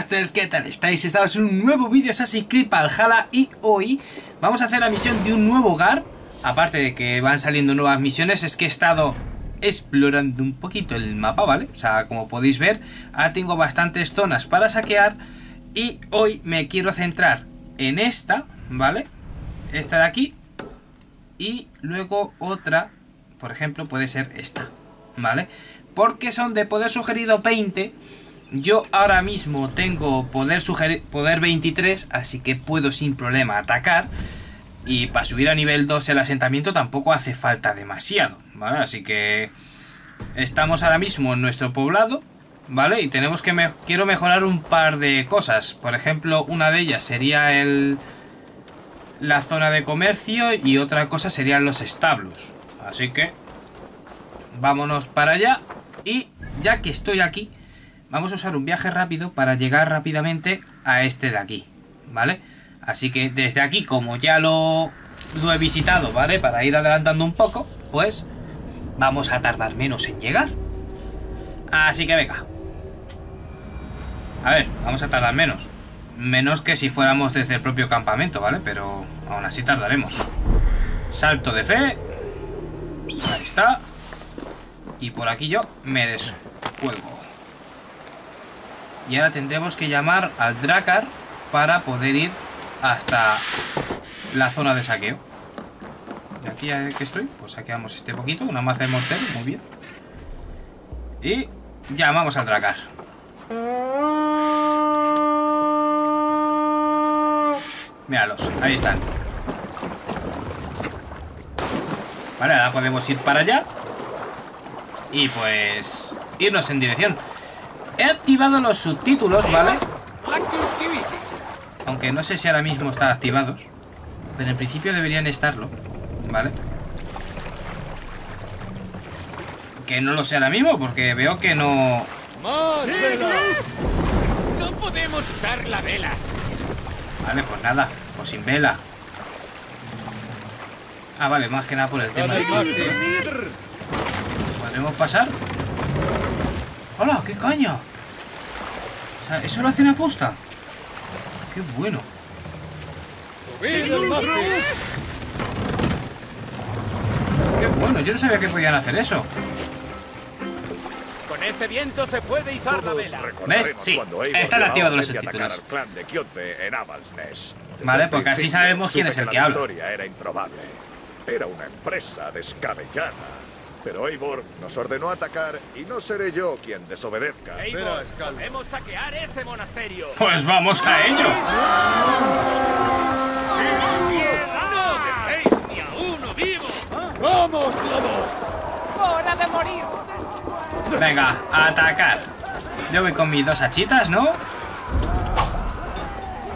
podcasters, ¿qué tal estáis? Estamos en un nuevo vídeo Assassin's Creed Valhalla y hoy vamos a hacer la misión de un nuevo hogar. Aparte de que van saliendo nuevas misiones, es que he estado explorando un poquito el mapa, ¿vale? O sea, como podéis ver, ahora tengo bastantes zonas para saquear y hoy me quiero centrar en esta, ¿vale? Esta de aquí y luego otra, por ejemplo, puede ser esta, ¿vale? Porque son de poder sugerido 20 yo ahora mismo tengo poder, poder 23, así que puedo sin problema atacar. Y para subir a nivel 2 el asentamiento tampoco hace falta demasiado, ¿vale? Así que estamos ahora mismo en nuestro poblado, ¿vale? Y tenemos que... Me quiero mejorar un par de cosas. Por ejemplo, una de ellas sería el... La zona de comercio y otra cosa serían los establos. Así que... Vámonos para allá. Y ya que estoy aquí vamos a usar un viaje rápido para llegar rápidamente a este de aquí, ¿vale? Así que desde aquí, como ya lo, he visitado, ¿vale? Para ir adelantando un poco, pues vamos a tardar menos en llegar. Así que venga. A ver, vamos a tardar menos. Menos que si fuéramos desde el propio campamento, ¿vale? Pero aún así tardaremos. Salto de fe. Ahí está. Y por aquí yo me descuelgo. Y ahora tendremos que llamar al Dracar para poder ir hasta la zona de saqueo. Y aquí ya que estoy, pues saqueamos este poquito, una maza de mortero, muy bien. Y llamamos al Dracar. Míralos, ahí están. Vale, ahora podemos ir para allá. Y pues irnos en dirección. He activado los subtítulos, ¿vale? Aunque no sé si ahora mismo están activados. Pero en principio deberían estarlo, ¿vale? Que no lo sé ahora mismo, porque veo que no... ¡No podemos usar la vela! Vale, pues nada, pues sin vela. Ah, vale, más que nada por el tema de... ¿Podremos pasar? ¡Hola, qué caña! ¿eso lo hacen a posta? ¡Qué bueno! ¡Qué bueno! Yo no sabía que podían hacer eso. Con este viento se puede izar la vela. ¿Ves? Sí, están activados los subtítulos. Vale, porque así sabemos quién es el que habla. Era improbable. Era una empresa descabellada. Pero Eivor nos ordenó atacar y no seré yo quien desobedezca. Eivor, podemos saquear ese monasterio. Pues vamos a ello. ¡No dejéis ni a uno vivo! ¡Vamos, lobos! ¡Hora de morir! Venga, a atacar. Yo voy con mis dos hachitas, ¿no?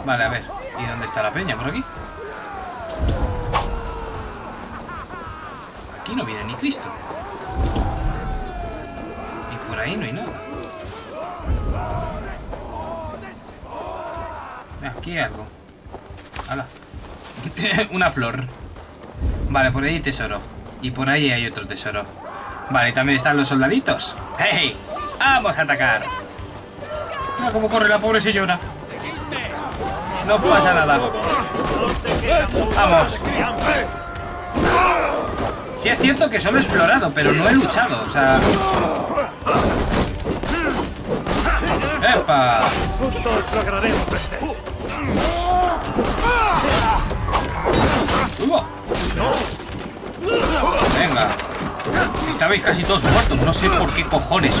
Vale, a ver. ¿Y dónde está la peña? ¿Por aquí? Aquí no viene ni Cristo. Por ahí no hay nada. Aquí hay algo. ¡Hala! Una flor. Vale, por ahí hay tesoro. Y por ahí hay otro tesoro. Vale, también están los soldaditos. ¡Hey! ¡Vamos a atacar! Mira cómo corre la pobre señora. No pasa nada. Vamos. Sí es cierto que solo he explorado, pero no he luchado, o sea... ¡Epa! Venga. Si estabais casi todos muertos, no sé por qué cojones.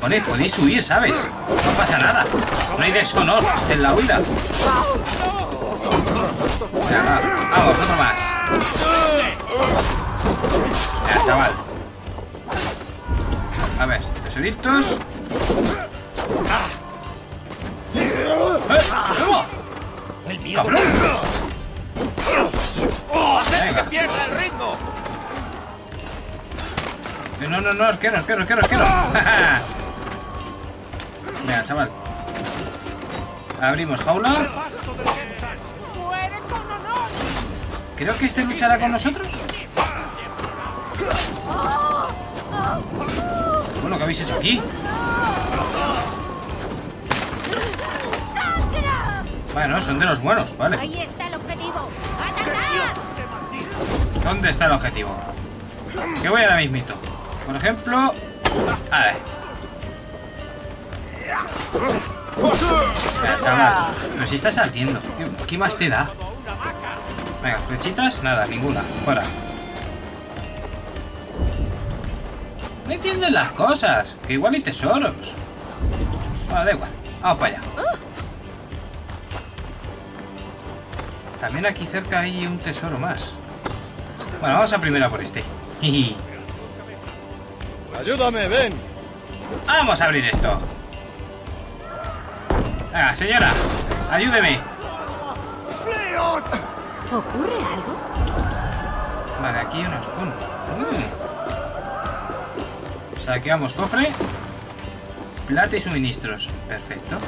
Vale, podéis huir, ¿sabes? No pasa nada. No hay deshonor en la huida. Venga, vamos, otro más. Ya, chaval. A ver, tesoritos. ¡Eh! ¡Cabrón! Venga. que pierda el ritmo! No, no, no, arquero, arquero, arquero, arquero. Venga, chaval. Abrimos jaula. Creo que este luchará con nosotros. Bueno, ¿qué habéis hecho aquí? Bueno, son de los buenos, vale. Ahí está el objetivo. ¡Atacad! ¿Dónde está el objetivo? Que voy ahora mismito. Por ejemplo... A ver. Venga, chaval. Pero si estás ardiendo. ¿Qué, qué más te da? Venga, flechitas, nada, ninguna. Fuera. No encienden las cosas. Que igual hay tesoros. Bueno, da igual. Vamos para allá. También aquí cerca hay un tesoro más. Bueno, vamos a primero por este. Ayúdame, ven. Vamos a abrir esto. Venga, señora, ayúdeme. ¿Ocurre algo? Vale, aquí hay un arcón. Mm. Saqueamos cofre. Plata y suministros. Perfecto.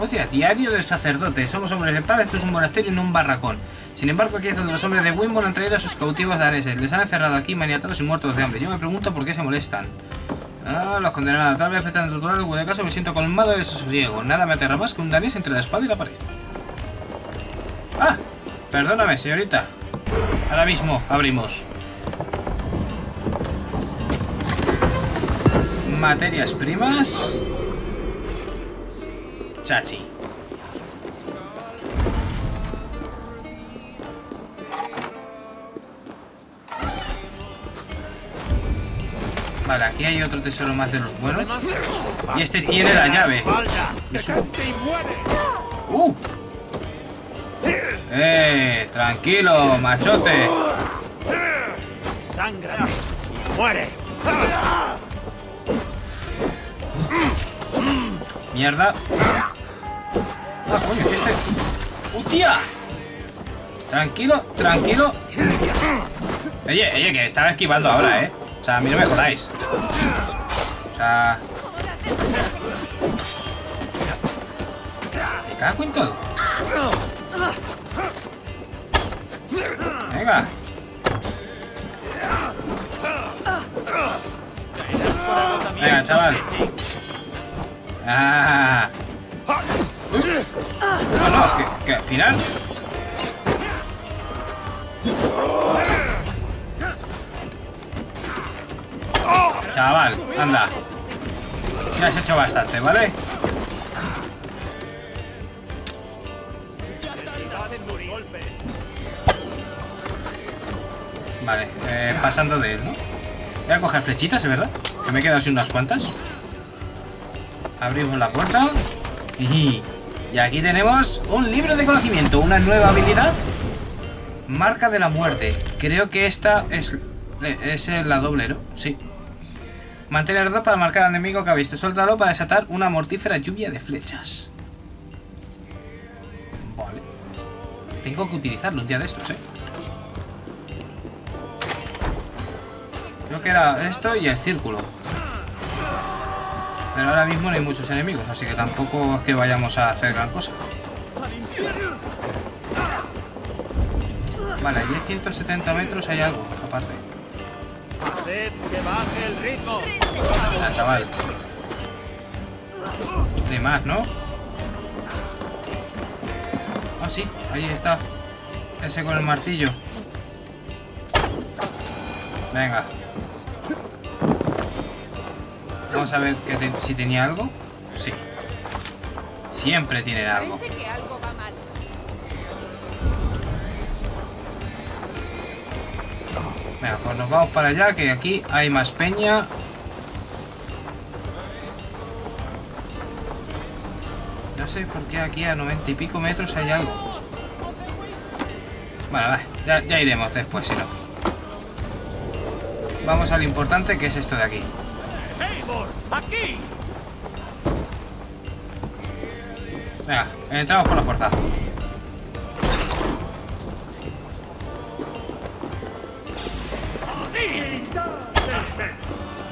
Hostia, diario del sacerdote. Somos hombres de paz, esto es un monasterio y no un barracón. Sin embargo, aquí es donde los hombres de Wimborne han traído a sus cautivos daneses. Les han encerrado aquí, maniatados y muertos de hambre. Yo me pregunto por qué se molestan. Ah, los condenados. Tal vez pretenden torturar, en cualquier caso me siento colmado de sosiego. Nada me aterra más que un danés entre la espada y la pared. Ah, perdóname, señorita. Ahora mismo abrimos. Materias primas. Chachi. Vale, aquí hay otro tesoro más de los buenos. Y este tiene la llave. Eso. ¡Uh! ¡Eh! Tranquilo, machote. ¡Sangra! y ¡Muere! Mierda. Ah, coño, que este. ¡Hostia! Tranquilo, tranquilo. Oye, oye, que estaba esquivando ahora, ¿eh? O sea, a mí no me jodáis. O sea... Me cago en todo. Venga. Venga, chaval. Ah. No, que, al final. Chaval, anda. Ya has hecho bastante, ¿vale? Vale, eh, pasando de él, ¿no? Voy a coger flechitas, ¿es verdad? Que me he quedado sin unas cuantas. Abrimos la puerta. Y, aquí tenemos un libro de conocimiento, una nueva habilidad. Marca de la muerte. Creo que esta es, es la doble, ¿no? Sí. Mantener dos para marcar al enemigo que ha visto. Suéltalo para desatar una mortífera lluvia de flechas. Vale. Tengo que utilizarlo un día de estos, ¿eh? Creo que era esto y el círculo. Pero ahora mismo no hay muchos enemigos, así que tampoco es que vayamos a hacer gran cosa. Vale, allí hay 170 metros, hay algo, aparte. Ah, chaval. De más, ¿no? Ah, sí, ahí está. Ese con el martillo. Venga. Vamos a ver que te- si tenía algo. Sí. Siempre tienen algo. Venga, pues nos vamos para allá, que aquí hay más peña. No sé por qué aquí a 90 y pico metros hay algo. Bueno, va, ya, ya iremos después, si no. Vamos a lo importante, que es esto de aquí. ¡Aquí! Venga, entramos por la fuerza.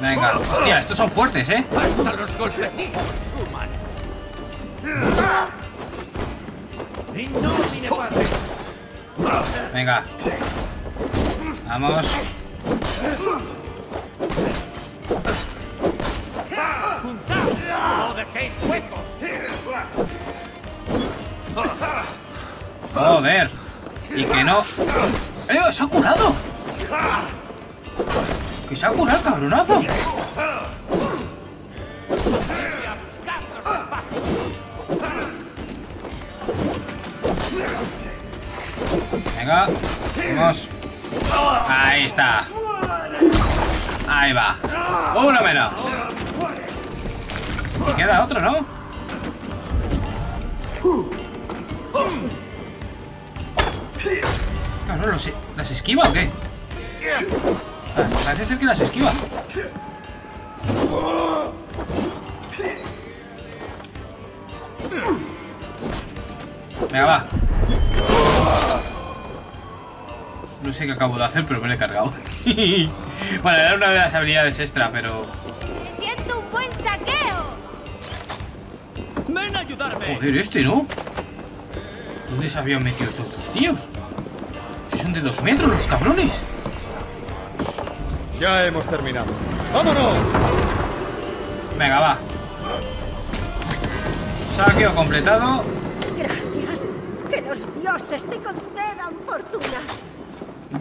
Venga, hostia, estos son fuertes, ¿eh? Venga. Vamos. Dejéis huecos! Joder. Y que no... ¡Eh! ¡Se ha curado! ¡Que se ha curado, cabronazo! Venga, vamos. Ahí está. Ahí va. Uno menos. Y queda otro, ¿no? Cabrón, ¿los- ¿las esquiva o qué? Parece ser que las esquiva. Venga, va. No sé qué acabo de hacer, pero me lo he cargado. bueno, era una de las habilidades extra, pero... ¡Me siento un buen saqueo! ¡Ven a ayudarme! Joder, este, ¿no? ¿Dónde se habían metido estos dos tíos? Si son de dos metros los cabrones. Ya hemos terminado. ¡Vámonos! Venga, va. Saqueo completado. Gracias. Que los dioses te concedan fortuna.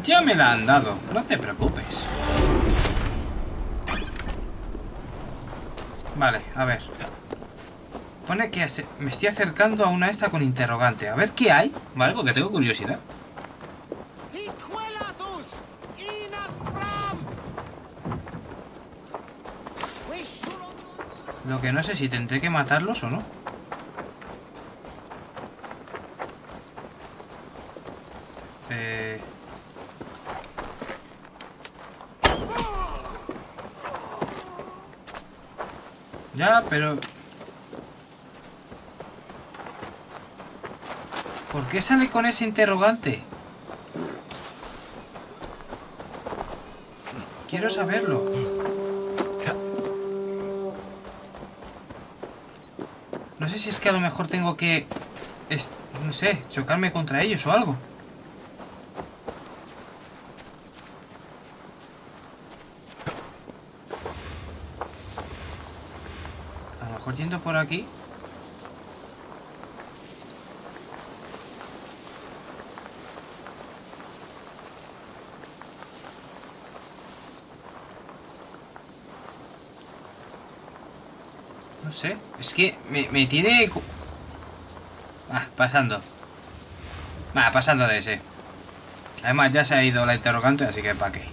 Ya me la han dado, no te preocupes. Vale, a ver. Pone que me estoy acercando a una esta con interrogante. A ver qué hay, ¿vale? Porque tengo curiosidad. ¡Hijuelatus! ¡Inatram! ¡Wishulo- Lo que no sé si tendré que matarlos o no. Eh... Ya, pero... ¿Por qué sale con ese interrogante? Quiero saberlo. No sé si es que a lo mejor tengo que... no sé, chocarme contra ellos o algo. A lo mejor yendo por aquí... No sé, es que me, me tiene... Ah, pasando. Va, pasando de ese. Además ya se ha ido la interrogante, así que pa' qué.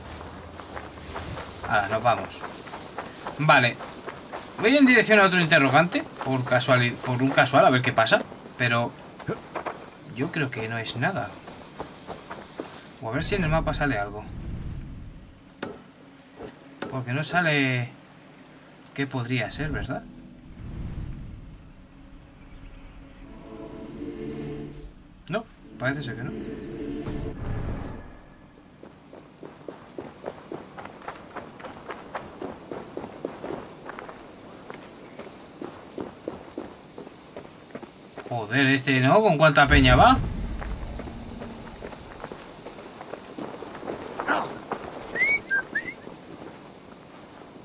Ahora, nos vamos. Vale. Voy en dirección a otro interrogante, por casualidad, por un casual, a ver qué pasa. Pero yo creo que no es nada. O a ver si en el mapa sale algo. Porque no sale... ¿Qué podría ser, verdad? Parece ser que no. Joder, este, ¿no? ¿Con cuánta peña va?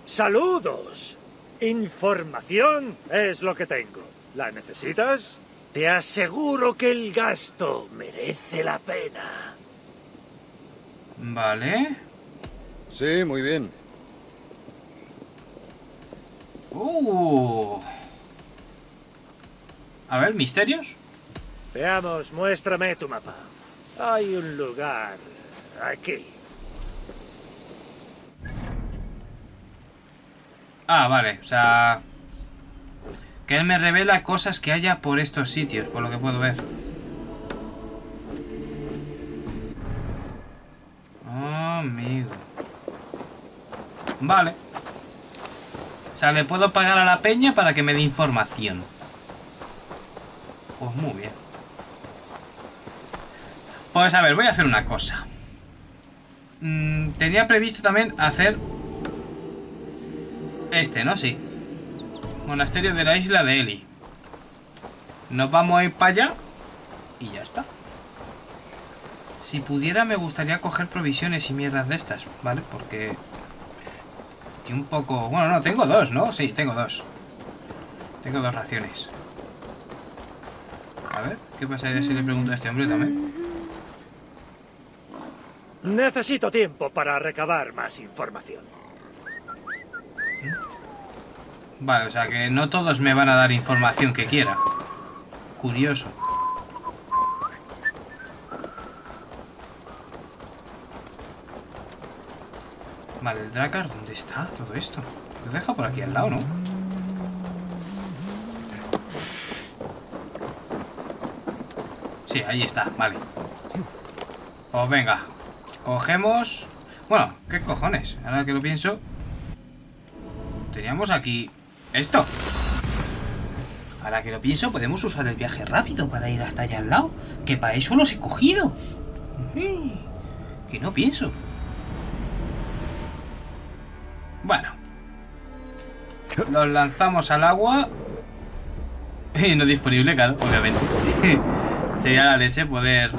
Saludos. Información es lo que tengo. ¿La necesitas? Te aseguro que el gasto merece la pena. Vale. Sí, muy bien. Uh. A ver, misterios. Veamos, muéstrame tu mapa. Hay un lugar aquí. Ah, vale, o sea... Que él me revela cosas que haya por estos sitios, por lo que puedo ver. Oh, amigo. Vale. O sea, le puedo pagar a la peña para que me dé información. Pues muy bien. Pues a ver, voy a hacer una cosa. Mm, tenía previsto también hacer este, ¿no? Sí. Monasterio de la isla de Eli. Nos vamos a ir para allá. Y ya está. Si pudiera me gustaría coger provisiones y mierdas de estas, ¿vale? Porque... Estoy un poco... Bueno, no, tengo dos, ¿no? Sí, tengo dos. Tengo dos raciones. A ver, ¿qué pasaría si le pregunto a este hombre también? Necesito tiempo para recabar más información. Vale, o sea que no todos me van a dar información que quiera. Curioso. Vale, el Dracar, ¿dónde está todo esto? Lo deja por aquí al lado, ¿no? Sí, ahí está, vale. Pues venga, cogemos... Bueno, ¿qué cojones? Ahora que lo pienso... Teníamos aquí... Esto. Ahora que lo pienso, podemos usar el viaje rápido para ir hasta allá al lado. Que para eso los he cogido. Que no pienso. Bueno. Los lanzamos al agua. Y no disponible, claro, obviamente. Sería la leche poder...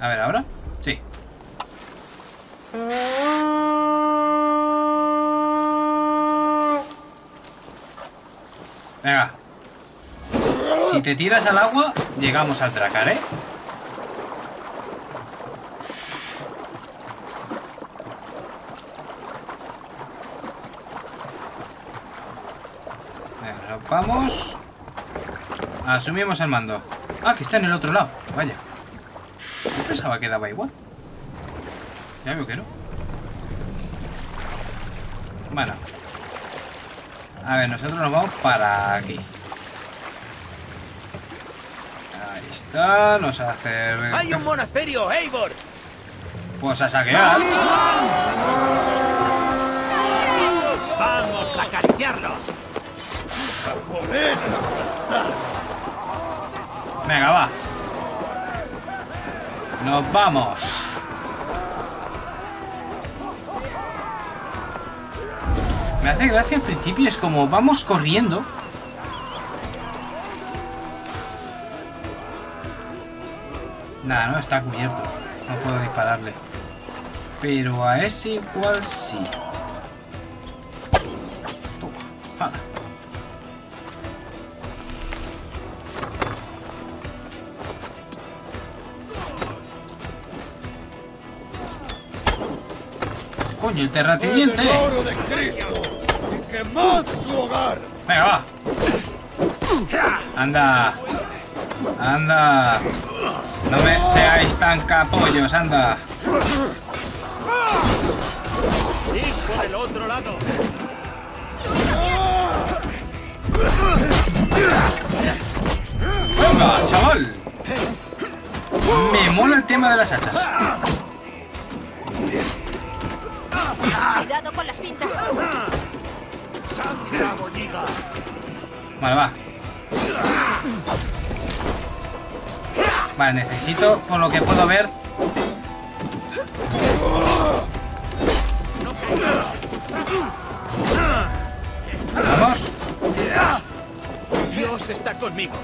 A ver, ¿ahora? Venga. Si te tiras al agua, llegamos al tracar, ¿eh? Vamos. Asumimos el mando. Ah, que está en el otro lado. Vaya. Yo pensaba que daba igual. Ya veo que no. Bueno. A ver, nosotros nos vamos para aquí. Ahí está, nos hace... ¡Hay un monasterio, Eivor! Pues a saquear. ¡Vamos a acariciarlos! Venga, va. Nos vamos. Me hace gracia al principio, es como vamos corriendo. Nada, no, está cubierto. No puedo dispararle. Pero a ese igual sí. Toma, jala. Coño, el terrateniente. oro de Cristo! ¡Y quemad su hogar! Venga, va. Anda. Anda. No me seáis tan capollos, anda. ¡Ir por el otro lado! Venga, chaval. Me mola el tema de las hachas. Vale, va. Vale, necesito, por lo que puedo ver... Vamos. Dios está conmigo.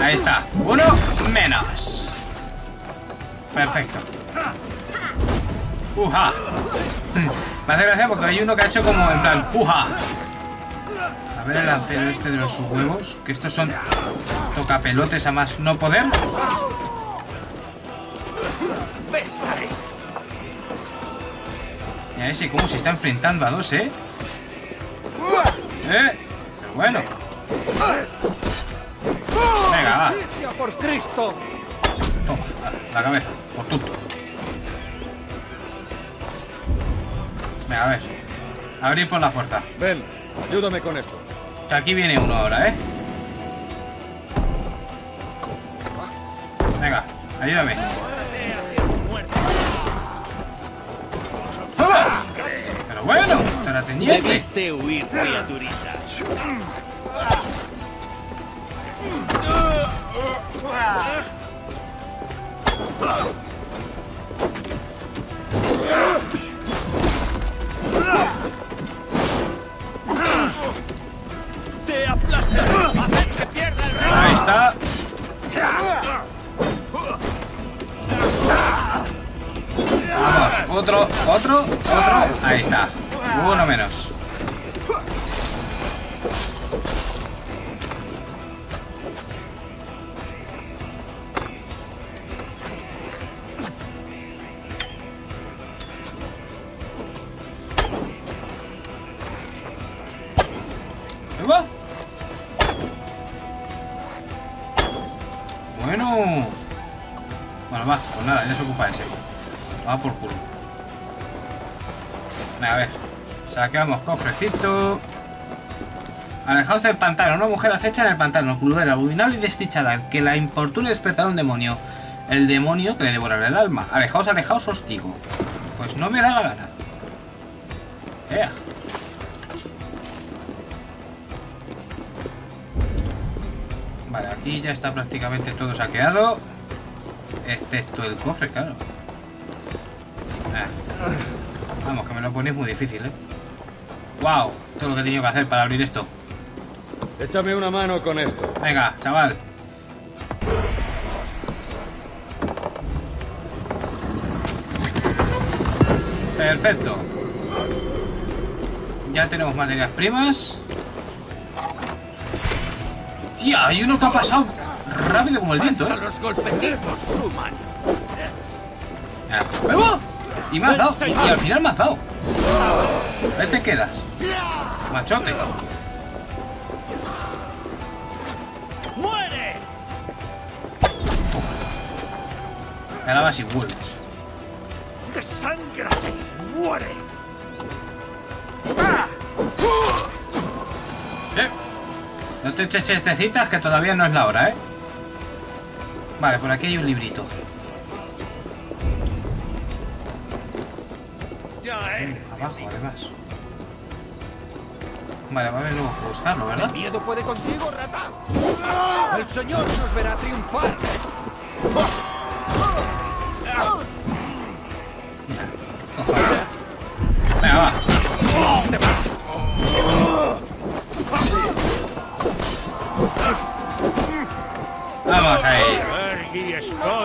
Ahí está. Uno menos. Perfecto. Uja. Me hace gracia porque hay uno que ha hecho como en plan, uja. A ver el lancero este de los huevos. Que estos son tocapelotes a más no poder. ¡Besa esto! Y a ese cómo se está enfrentando a dos, ¿eh? ¿Eh? Pero bueno. Venga, va. ¡Ya por Cristo! Toma, la cabeza, por tonto. Venga, a ver. Abrir por la fuerza. Ven, ayúdame con esto. Que aquí viene uno ahora, ¿eh? Venga, ayúdame. ¡Toma! Pero bueno, terrateniente. Debiste huir, criaturita. Ahí está. Vamos, otro, otro, otro. Ahí está. Uno menos. Ocupa ese. Va por culo. A ver. Saqueamos cofrecito. Alejaos del pantano. Una mujer acecha en el pantano. Culera, abominable y desdichada. Que la importune despertar un demonio. El demonio que le devorará el alma. Alejaos, alejaos, os digo. Pues no me da la gana. Vale, aquí ya está prácticamente todo saqueado. Excepto el cofre, claro. Ah. Vamos, que me lo ponéis muy difícil, ¿eh? ¡Wow! Todo lo que he tenido que hacer para abrir esto. Échame una mano con esto. Venga, chaval. Perfecto. Ya tenemos materias primas. Tía, hay uno que ha pasado rápido como el viento, ¿eh? los golpecitos suman. ¡Me va! Y me has dado. Y, y al final me has dado. Ahí te quedas. Machote. ¡Muere! Me la vas y vuelves. ¡Desángrate! ¡Muere! ¿Eh? No te eches siestecitas que todavía no es la hora, ¿eh? Vale, por aquí hay un librito. Eres. Abajo, además. Vale, va a haber luego que buscarlo, ¿verdad? ¿Miedo puede contigo, rata? El señor nos verá triunfar.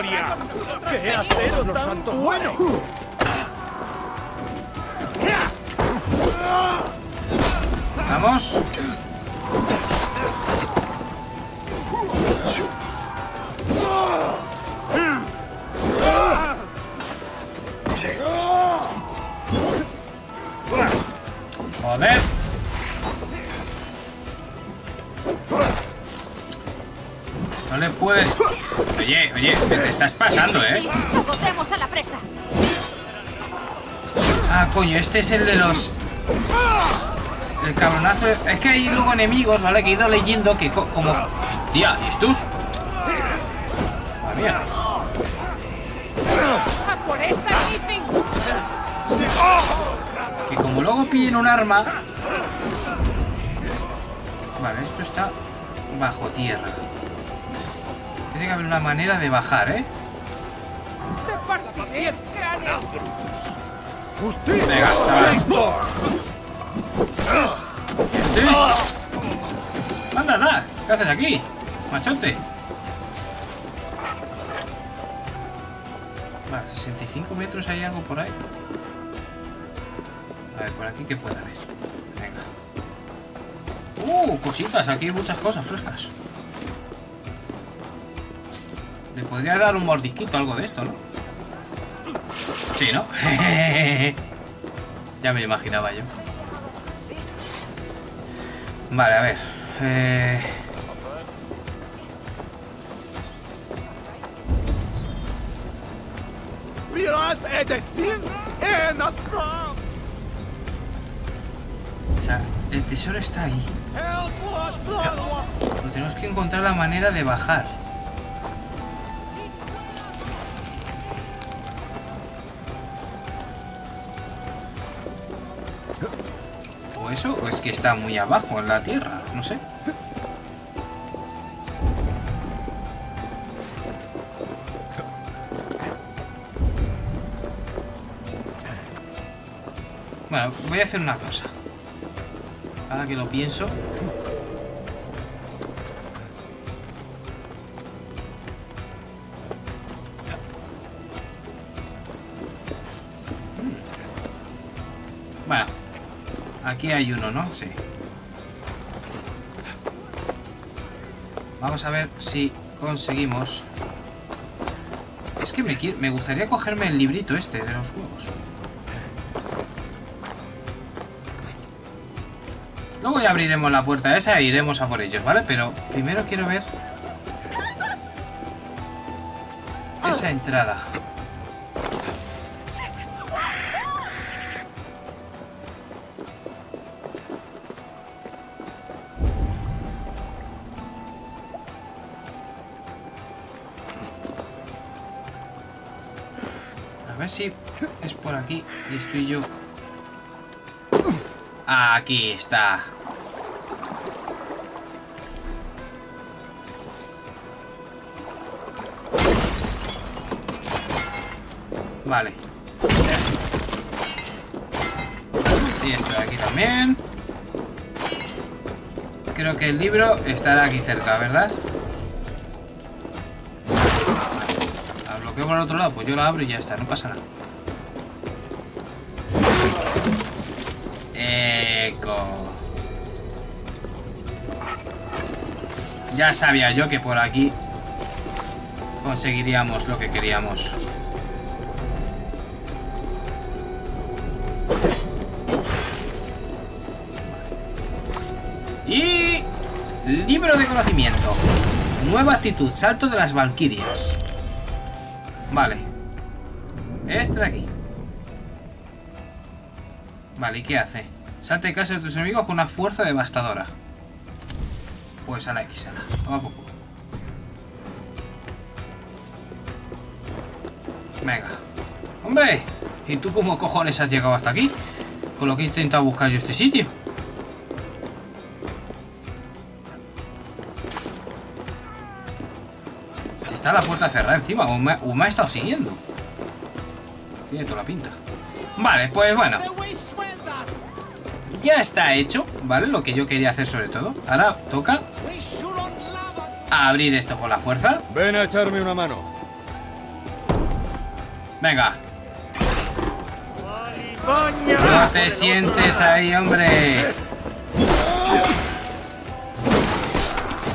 Escoria! ¿Qué haceros los santos buenos? Vamos. Joder. No le puedes... Oye, oye, te estás pasando, ¿eh? Agotemos a la presa. Ah, coño, este es el de los... El cabronazo... Es que hay luego enemigos, ¿vale? Que he ido leyendo que co- como... Tía, ¿y estos? Madre mía. ¡A por esa Ethan! Que como luego pillen un arma... Vale, esto está bajo tierra. Tiene que haber una manera de bajar, ¿eh? Venga, chaval. Este. Anda, anda. ¿Qué haces aquí? Machote. Vale, 65 metros hay algo por ahí. A ver, por aquí que pueda haber. Venga. Uh, cositas, aquí hay muchas cosas frescas. Le podría dar un mordisquito algo de esto, ¿no? Sí, ¿no? ya me lo imaginaba yo. Vale, a ver. Eh... O sea, el tesoro está ahí. Pero tenemos que encontrar la manera de bajar. Eso, o es que está muy abajo en la tierra, no sé. Bueno, voy a hacer una cosa. Ahora que lo pienso. Aquí hay uno, ¿no? Sí. Vamos a ver si conseguimos... Es que me, me gustaría cogerme el librito este de los juegos. Luego ya abriremos la puerta esa e iremos a por ellos, ¿vale? Pero primero quiero ver... Esa entrada. Por aquí estoy yo. Aquí está. Vale. Y esto de aquí también. Creo que el libro estará aquí cerca, ¿verdad? La bloqueo por el otro lado, pues yo la abro y ya está, no pasa nada. Eco. Ya sabía yo que por aquí conseguiríamos lo que queríamos. Y libro de conocimiento. Nueva actitud, salto de las valquirias. Vale. Este de aquí. Vale, ¿y qué hace? Salta en casa de tus enemigos con una fuerza devastadora. Pues a la X, ala. Toma poco. Venga. ¡Hombre! ¿Y tú cómo cojones has llegado hasta aquí? Con lo que he intentado buscar yo este sitio. Si está la puerta cerrada encima, o me, o me ha estado siguiendo. Tiene toda la pinta. Vale, pues bueno. Ya está hecho, ¿vale? Lo que yo quería hacer sobre todo. Ahora toca abrir esto con la fuerza. Ven a echarme una mano. Venga. No te sientes ahí, hombre.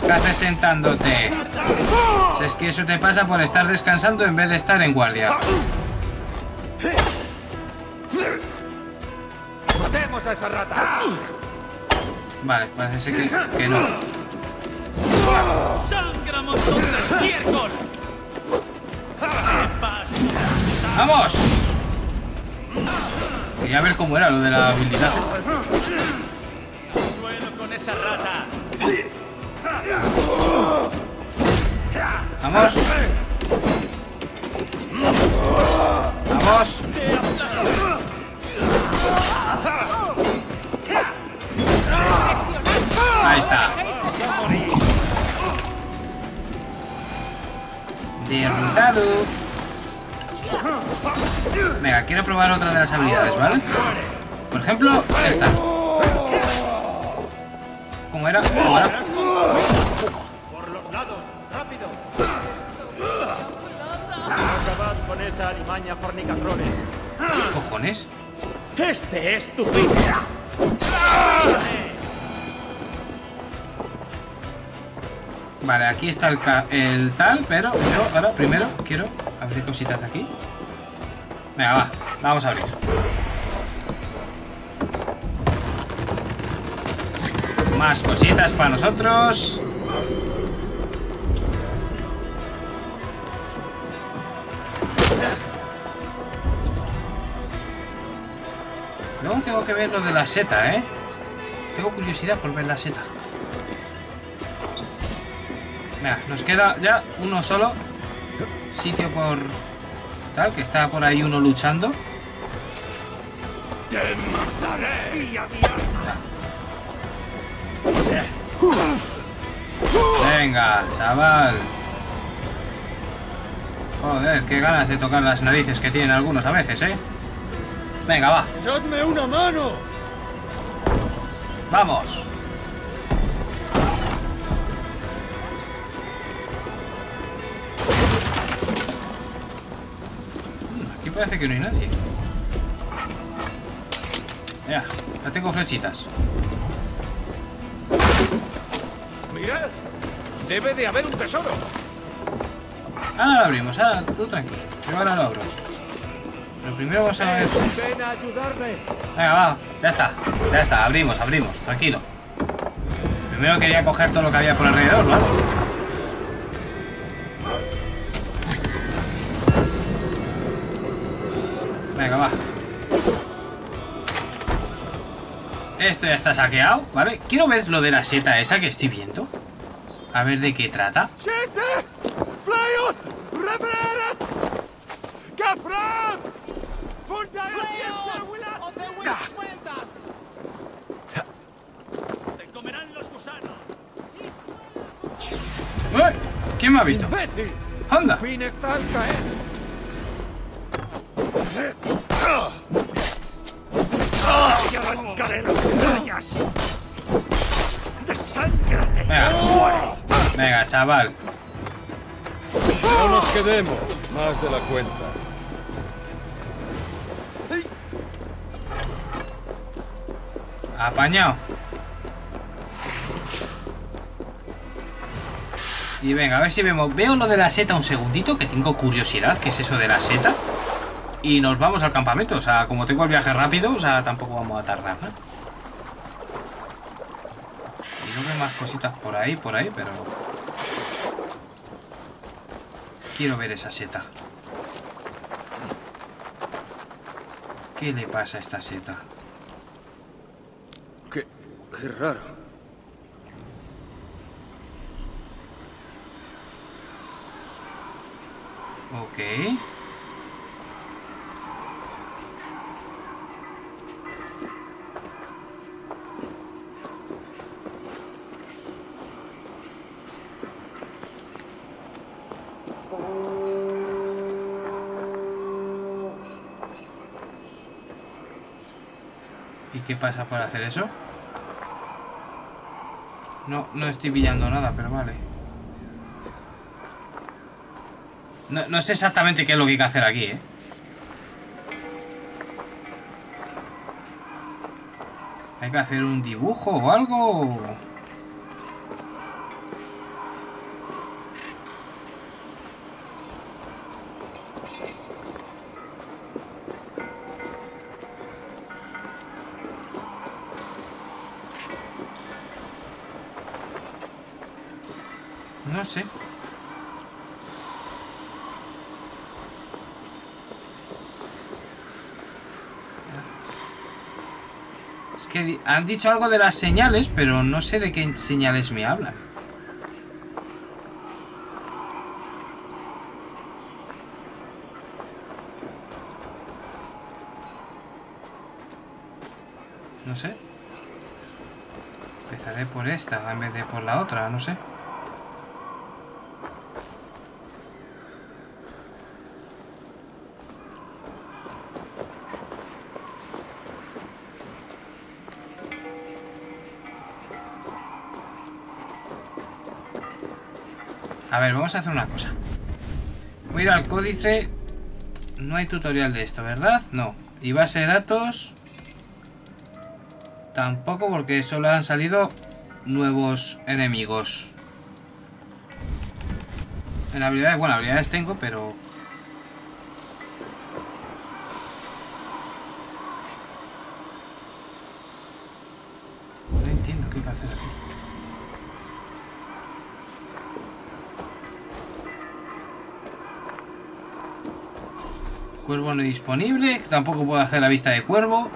¿Qué haces sentándote? Si es que eso te pasa por estar descansando en vez de estar en guardia. A esa rata! Vale, parece que, que no. ¡Sangra montón de estiércol! ¡Vamos! Quería ver cómo era lo de la habilidad. ¡Suelo con esa rata! ¡Vamos! ¡Vamos! Ahí está. Derrotado. Venga, quiero probar otra de las habilidades, ¿vale? Por ejemplo, esta. ¿Cómo era? ¿Cómo era? ¡Por los lados! ¡Rápido! Acabad con esa alimaña fornicatrones. ¿Qué cojones? ¡Este es tu fin! Vale, aquí está el, el tal, pero yo ahora primero quiero abrir cositas de aquí. Venga, va, vamos a abrir. Más cositas para nosotros. Luego tengo que ver lo de la seta, ¿eh? Tengo curiosidad por ver la seta. Venga, nos queda ya uno solo sitio por tal, que está por ahí uno luchando. Venga, chaval. Joder, qué ganas de tocar las narices que tienen algunos a veces, ¿eh? Venga, va, ¡Echadme una mano! vamos. Parece que no hay nadie. Ya, ya tengo flechitas. Mirad, debe de haber un tesoro. Ahora lo abrimos, ahora tú tranquilo. Yo ahora lo abro. Pero primero vamos a ver. Ven a ayudarme. Venga, va, ya está. Ya está, abrimos, abrimos, tranquilo. Primero quería coger todo lo que había por alrededor, ¿vale? Venga, va. Esto ya está saqueado, ¿vale? Quiero ver lo de la seta esa que estoy viendo. A ver de qué trata. ¿Quién me ha visto? ¡Anda! Venga. Venga, chaval. No nos quedemos más de la cuenta. Apañado. Y venga, a ver si vemos. Veo lo de la seta un segundito, que tengo curiosidad, ¿qué es eso de la seta? Y nos vamos al campamento. O sea, como tengo el viaje rápido, o sea, tampoco vamos a tardar, ¿no? Y no veo más cositas por ahí, por ahí, pero... Quiero ver esa seta. ¿Qué le pasa a esta seta? ¡Qué, qué raro! Ok. Qué pasa por hacer eso? No, no estoy pillando nada, pero vale. No, no sé exactamente qué es lo que hay que hacer aquí, ¿eh? ¿Hay que hacer un dibujo o algo? Han dicho algo de las señales, pero no sé de qué señales me hablan. No sé. Empezaré por esta en vez de por la otra, no sé. A ver, vamos a hacer una cosa. Voy a ir al códice. No hay tutorial de esto, ¿verdad? No. Y base de datos. Tampoco porque solo han salido nuevos enemigos. En habilidades, bueno, habilidades tengo, pero... no disponible. Tampoco puedo hacer la vista de cuervo.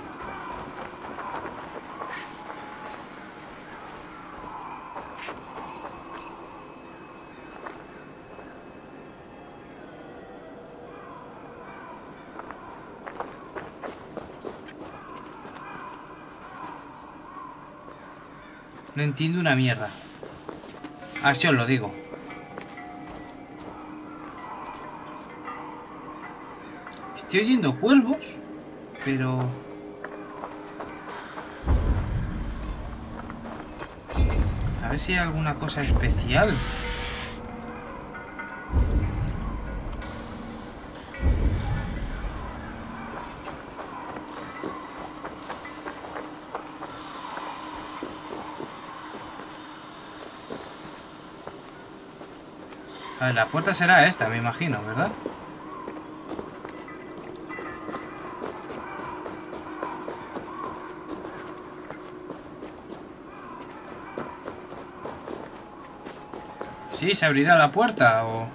No entiendo una mierda. Así os lo digo. Estoy oyendo cuervos, pero... A ver si hay alguna cosa especial. A ver, la puerta será esta, me imagino, ¿verdad? Sí, se abrirá la puerta o...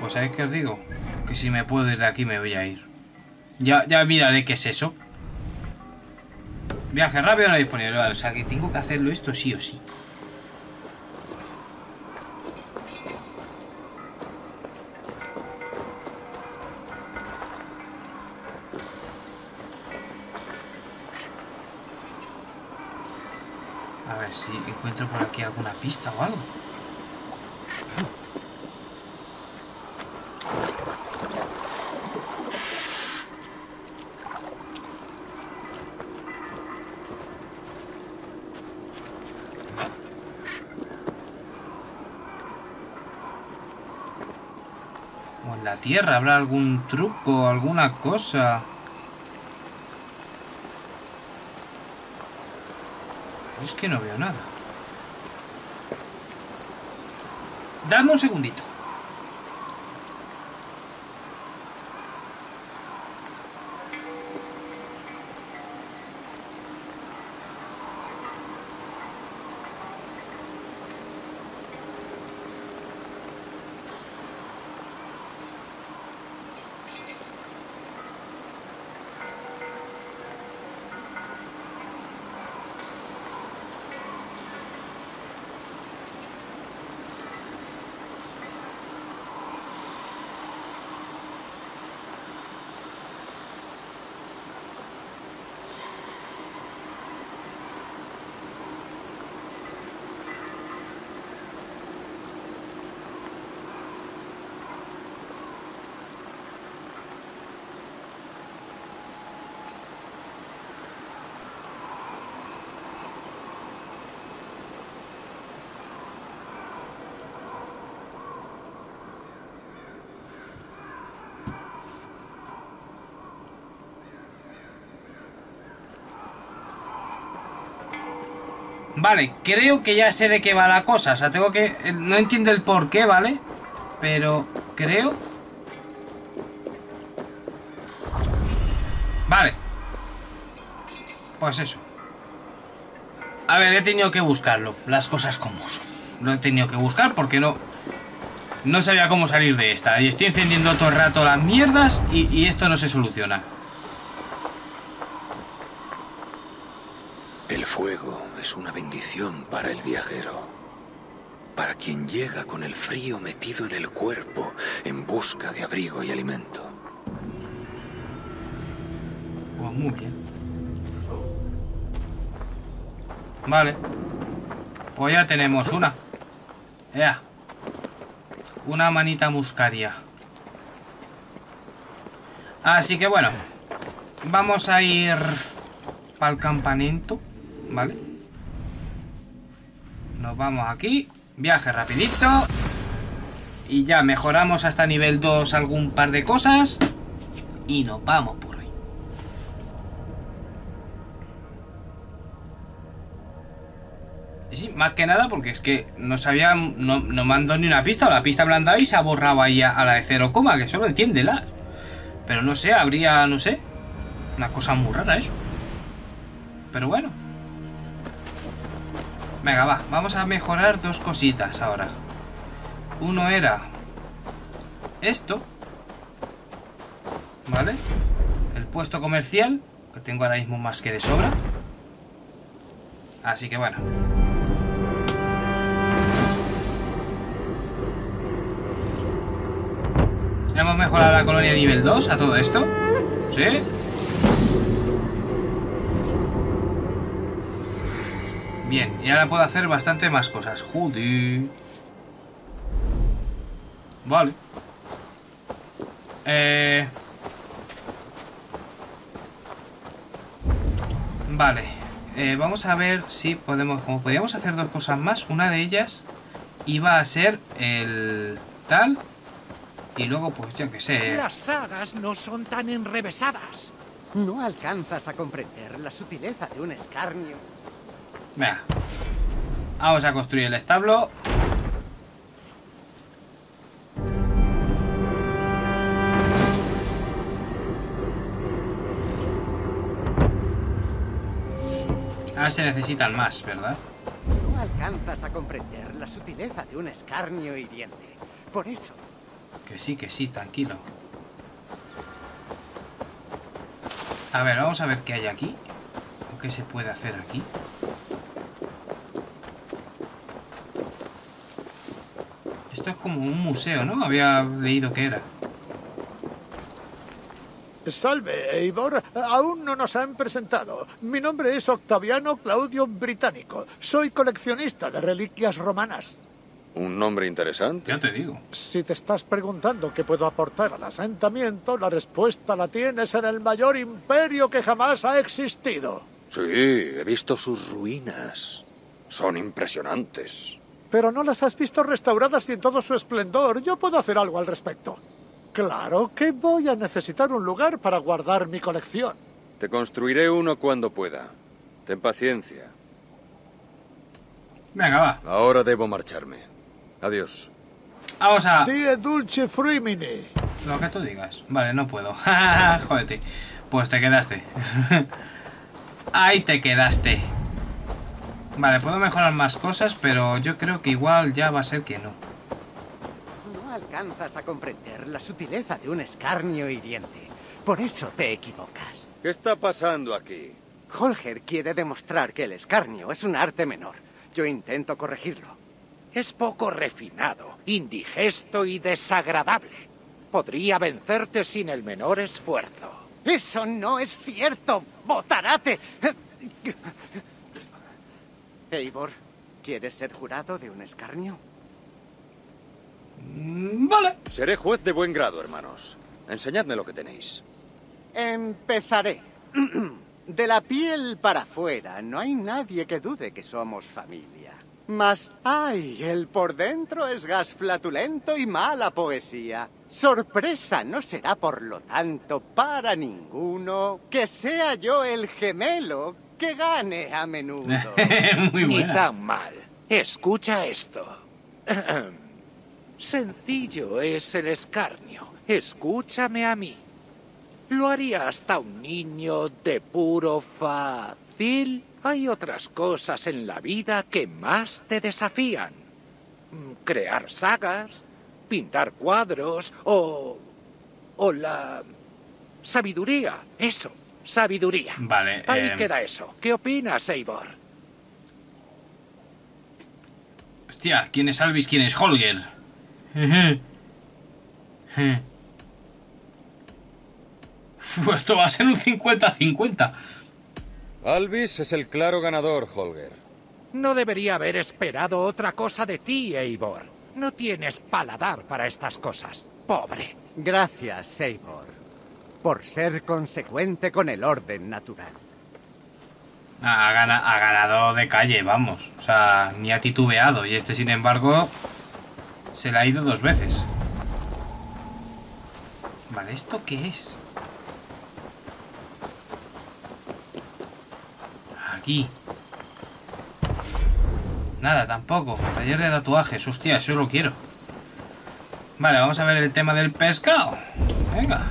Pues ¿sabéis qué os digo? Que si me puedo ir de aquí me voy a ir. Ya, ya miraré qué es eso. Viaje rápido no disponible. Vale, o sea que tengo que hacerlo esto sí o sí. Pista o algo. O en la tierra habrá algún truco, alguna cosa. Es que no veo nada. Dame un segundito. Vale, creo que ya sé de qué va la cosa. O sea, tengo que... eh, No entiendo el por qué, ¿vale? Pero creo... Vale. Pues eso. A ver, he tenido que buscarlo. Las cosas como son. Lo he tenido que buscar porque no... No sabía cómo salir de esta. Y estoy encendiendo todo el rato las mierdas y, y esto no se soluciona. El fuego es para el viajero. Para quien llega con el frío metido en el cuerpo en busca de abrigo y alimento. Pues muy bien. Vale. Pues ya tenemos una. Ya. Una manita muscaria. Así que bueno. Vamos a ir para el campamento. ¿Vale? Nos vamos aquí. Viaje rapidito. Y ya mejoramos hasta nivel 2 algún par de cosas. Y nos vamos por hoy. Y sí, más que nada porque es que no sabía, no, no dado ni una pista, la pista dado y se ha borrado ahí a, a la de 0, que solo enciéndela. Pero no sé, habría, no sé, una cosa muy rara eso. Pero bueno. Venga, va, vamos a mejorar dos cositas ahora. Uno era esto. ¿Vale? El puesto comercial, que tengo ahora mismo más que de sobra. Así que bueno. Hemos mejorado la colonia nivel 2 a todo esto. ¿Sí? Bien, y ahora puedo hacer bastante más cosas. Joder. Vale. Eh... Vale. Eh, vamos a ver si podemos... Como podíamos hacer dos cosas más, una de ellas iba a ser el tal. Y luego, pues yo que sé. Las sagas no son tan enrevesadas. No alcanzas a comprender la sutileza de un escarnio. Venga. Vamos a construir el establo. Ahora se necesitan más, ¿verdad? No alcanzas a comprender la sutileza de un escarnio hiriente. Por eso, Que sí, que sí, tranquilo. A ver, vamos a ver qué hay aquí. O qué se puede hacer aquí. Esto es como un museo, ¿no? Había leído que era. Salve, Eivor. Aún no nos han presentado. Mi nombre es Octaviano Claudio Británico. Soy coleccionista de reliquias romanas. Un nombre interesante. Ya te digo. Si te estás preguntando qué puedo aportar al asentamiento, la respuesta la tienes en el mayor imperio que jamás ha existido. Sí, he visto sus ruinas. Son impresionantes. Pero no las has visto restauradas y en todo su esplendor. Yo puedo hacer algo al respecto. Claro que voy a necesitar un lugar para guardar mi colección. Te construiré uno cuando pueda. Ten paciencia. Venga, va. Ahora debo marcharme. Adiós. Vamos a... Die dulce fruimini. Lo que tú digas. Vale, no puedo. Jódete. Pues te quedaste. Ahí te quedaste. Vale, puedo mejorar más cosas, pero yo creo que igual ya va a ser que no. no alcanzas a comprender la sutileza de un escarnio hiriente. Por eso te equivocas. ¿Qué está pasando aquí? Holger quiere demostrar que el escarnio es un arte menor. Yo intento corregirlo. Es poco refinado, indigesto y desagradable. Podría vencerte sin el menor esfuerzo. ¡Eso no es cierto! ¡Botarate! Eivor, ¿quieres ser jurado de un escarnio? Mm, Vale. Seré juez de buen grado, hermanos. Enseñadme lo que tenéis. Empezaré. De la piel para afuera, no hay nadie que dude que somos familia. Mas, ay, el por dentro es gas flatulento y mala poesía. Sorpresa no será, por lo tanto, para ninguno que sea yo el gemelo que gane a menudo. Muy Ni tan mal. Escucha esto. Sencillo es el escarnio. Escúchame a mí. Lo haría hasta un niño de puro fácil. Hay otras cosas en la vida que más te desafían. Mm, Crear sagas, pintar cuadros o... o la... sabiduría. Eso, sabiduría. Vale, Ahí em, queda eso. ¿Qué opinas, Eivor? Hostia, ¿quién es Alvis? ¿Quién es Holger? Uf, Esto va a ser un 50-50. Alvis es el claro ganador, Holger. No debería haber esperado otra cosa de ti, Eivor. No tienes paladar para estas cosas. Pobre. Gracias, Eivor, por ser consecuente con el orden natural. Ha, gana- ha ganado de calle, vamos. O sea, ni ha titubeado. Y este, sin embargo, se le ha ido dos veces. Vale, ¿esto qué es? Aquí. Nada, tampoco. Taller de tatuajes. Hostia, eso lo quiero. Vale, vamos a ver el tema del pescado. Venga.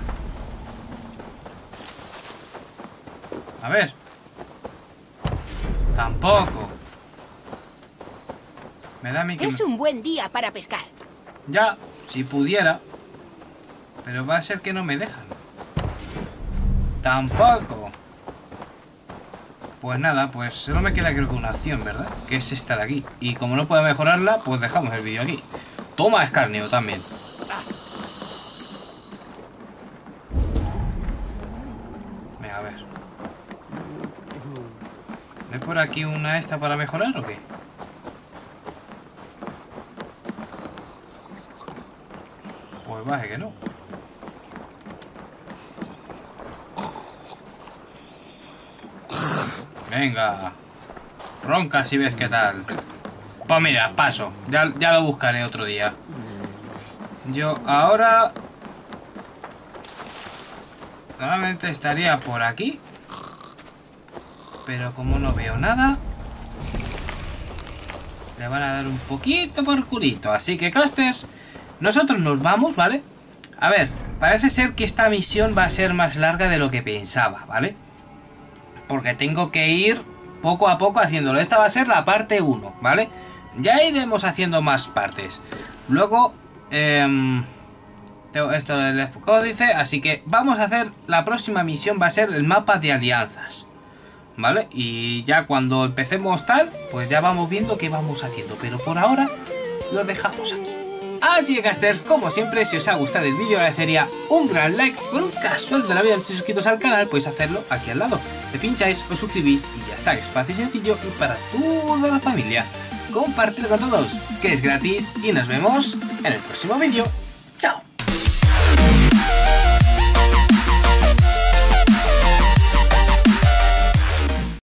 A ver. Tampoco. Me da mí que... Es un buen día para pescar. Ya, si pudiera. Pero va a ser que no me dejan. Tampoco. Pues nada, pues solo me queda creo que una acción, ¿verdad? Que es esta de aquí. Y como no puedo mejorarla, pues dejamos el vídeo aquí. Toma escarnio también. Venga, a ver. ¿No hay por aquí una esta para mejorar o qué? Pues baje que no. Venga. Ronca si ves qué tal. Pues mira, paso. Ya, ya lo buscaré otro día. Yo ahora... Normalmente estaría por aquí. Pero como no veo nada... Le van a dar un poquito por culito. Así que, casters, nosotros nos vamos, ¿vale? A ver, parece ser que esta misión va a ser más larga de lo que pensaba, ¿vale? Porque tengo que ir poco a poco haciéndolo. Esta va a ser la parte 1, ¿vale? Ya iremos haciendo más partes. Luego, eh, tengo esto del códice, así que vamos a hacer, la próxima misión va a ser el mapa de alianzas. ¿Vale? Y ya cuando empecemos tal, pues ya vamos viendo qué vamos haciendo. Pero por ahora lo dejamos aquí. Así que casters, como siempre, si os ha gustado el vídeo agradecería un gran like. Si por un casual de la vida estáis suscritos al canal, podéis hacerlo aquí al lado. Le pincháis, os suscribís y ya está, es fácil y sencillo y para toda la familia. Compartirlo con todos, que es gratis y nos vemos en el próximo vídeo.